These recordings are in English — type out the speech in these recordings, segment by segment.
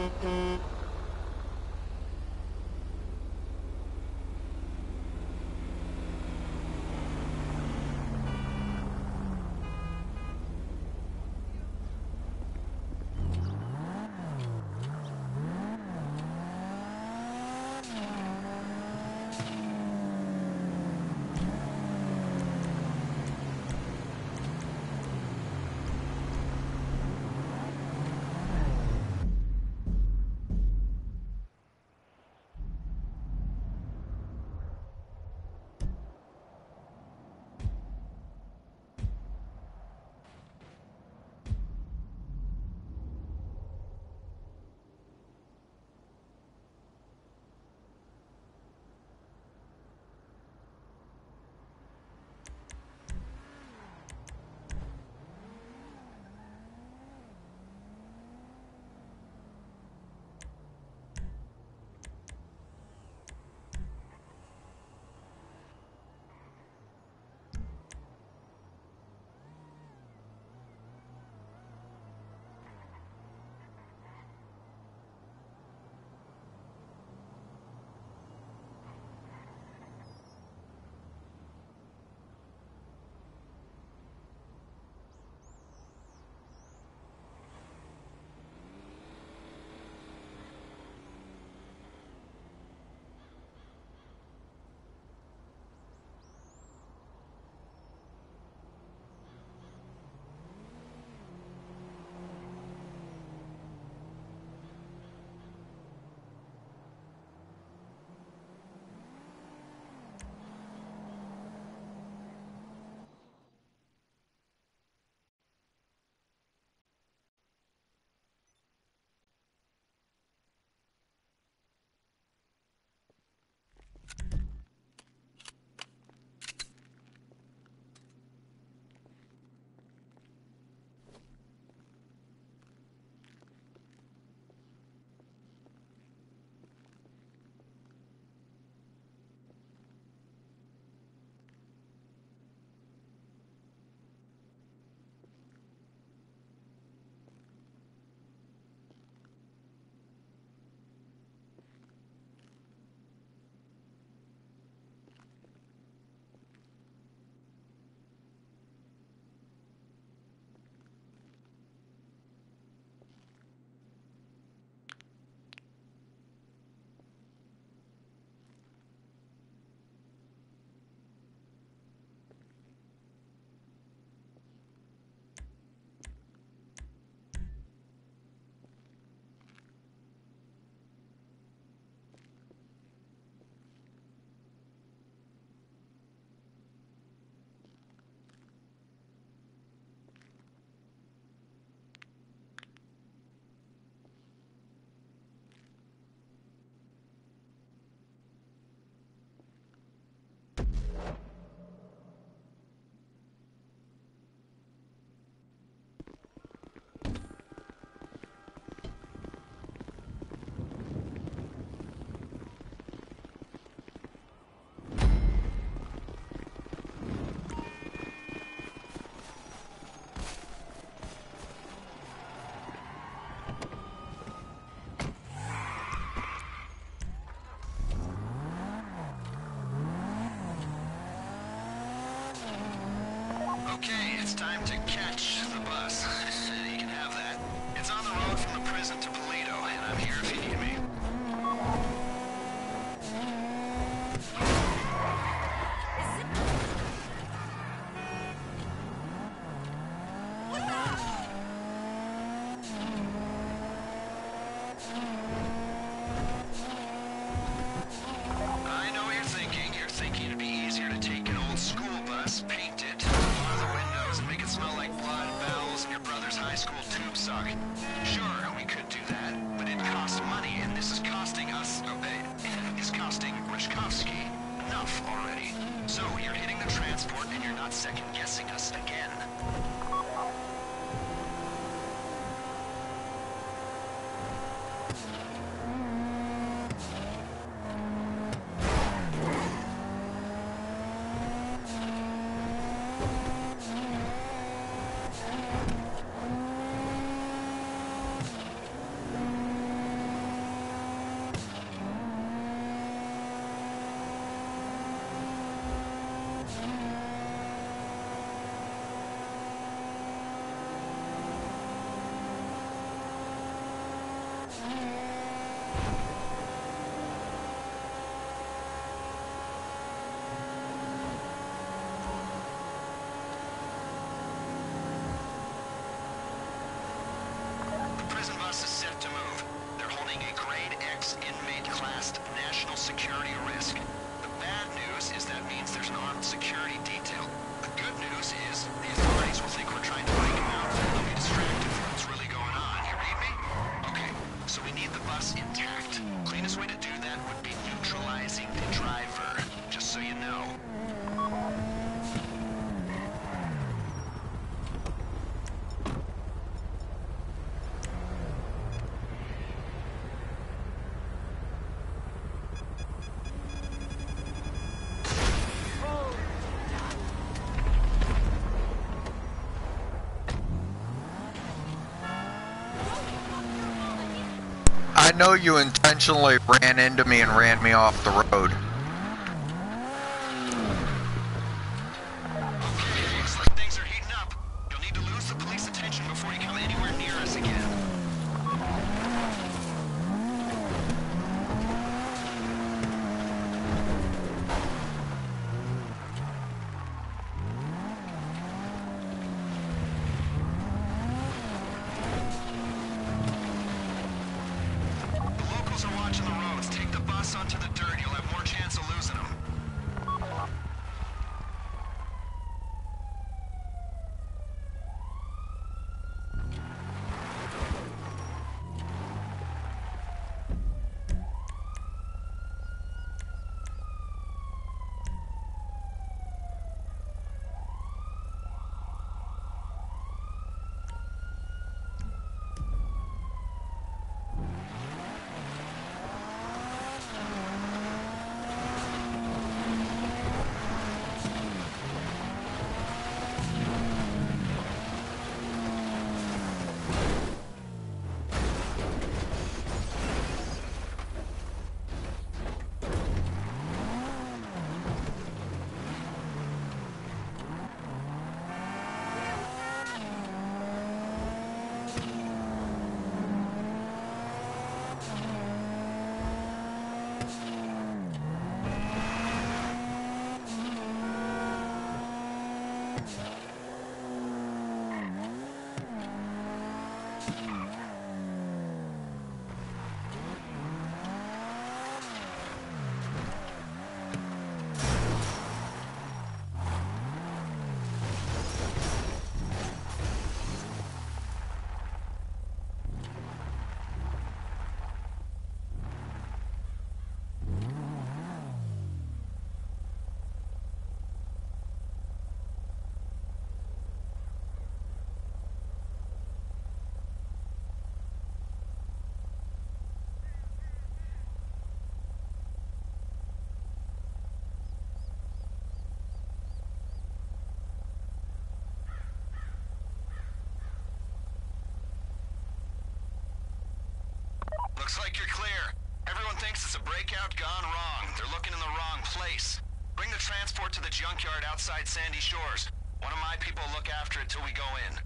Okay, it's time to catch The know you intentionally ran into me and ran me off the road. Mm. Looks like you're clear. Everyone thinks it's a breakout gone wrong. They're looking in the wrong place. Bring the transport to the junkyard outside Sandy Shores. One of my people will look after it till we go in.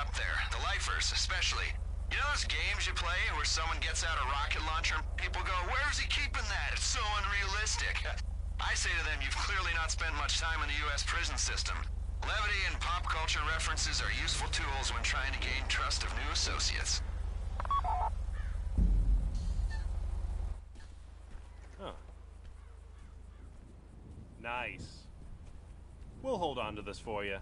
Up there. The lifers, especially. You know those games you play where someone gets out a rocket launcher and people go, Where's he keeping that? It's so unrealistic. I say to them, you've clearly not spent much time in the U.S. prison system. Levity and pop culture references are useful tools when trying to gain trust of new associates. Huh. Nice. We'll hold on to this for you.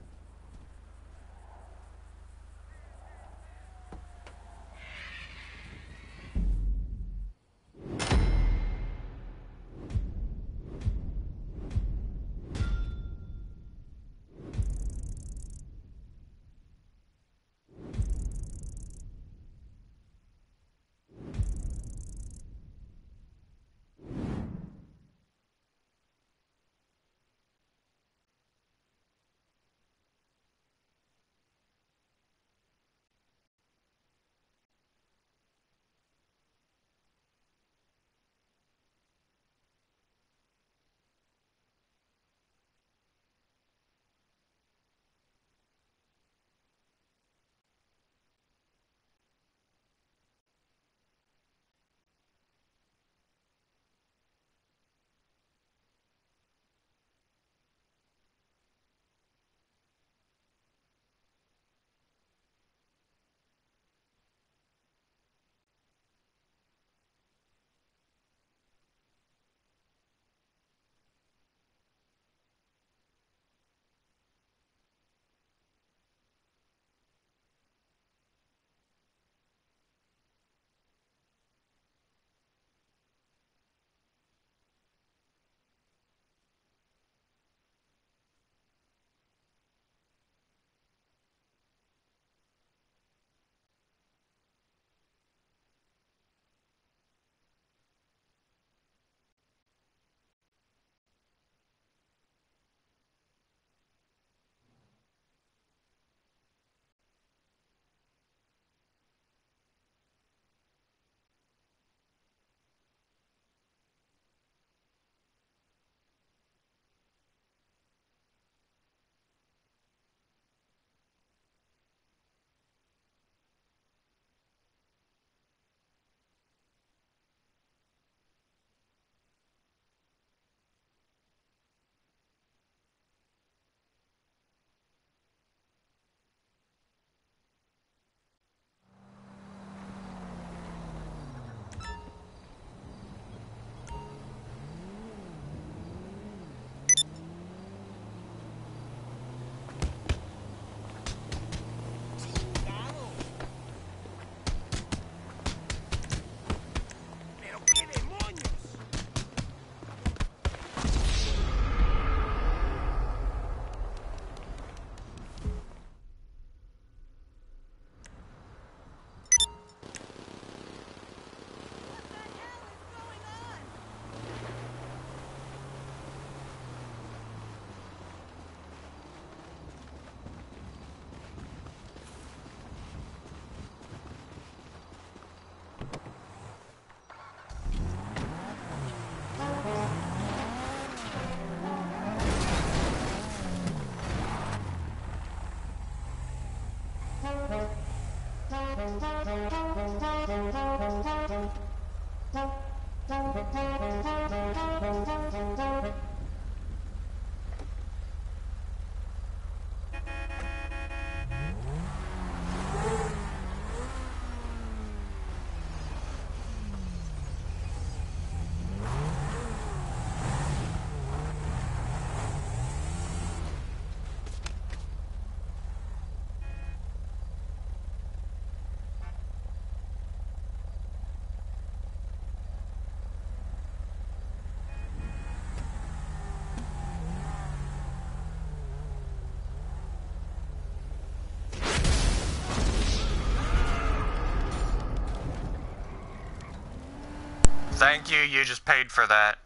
Thank you, you just paid for that.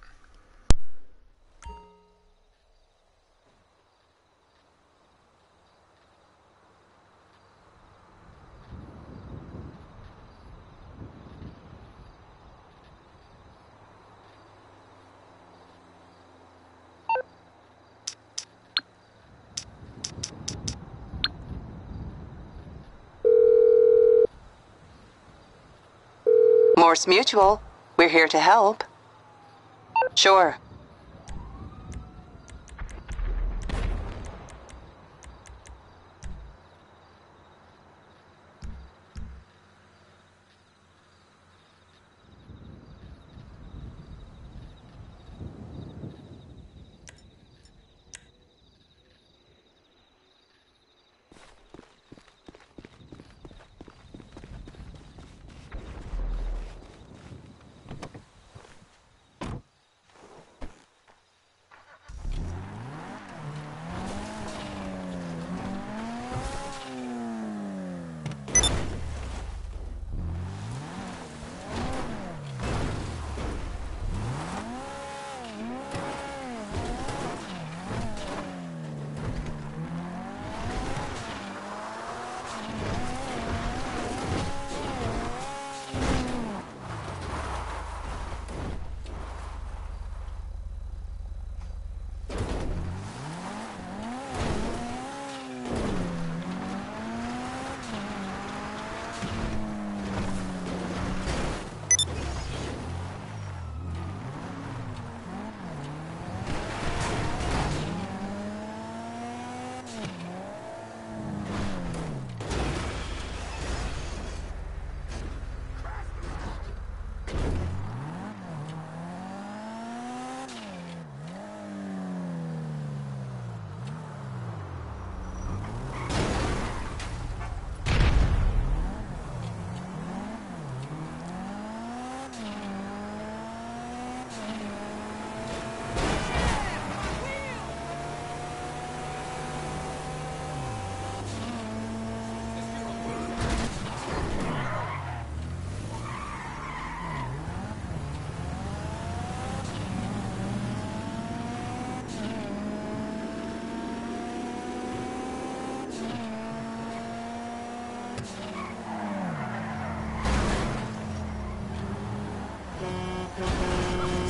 Mors Mutual. We're here to help. Sure.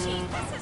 This is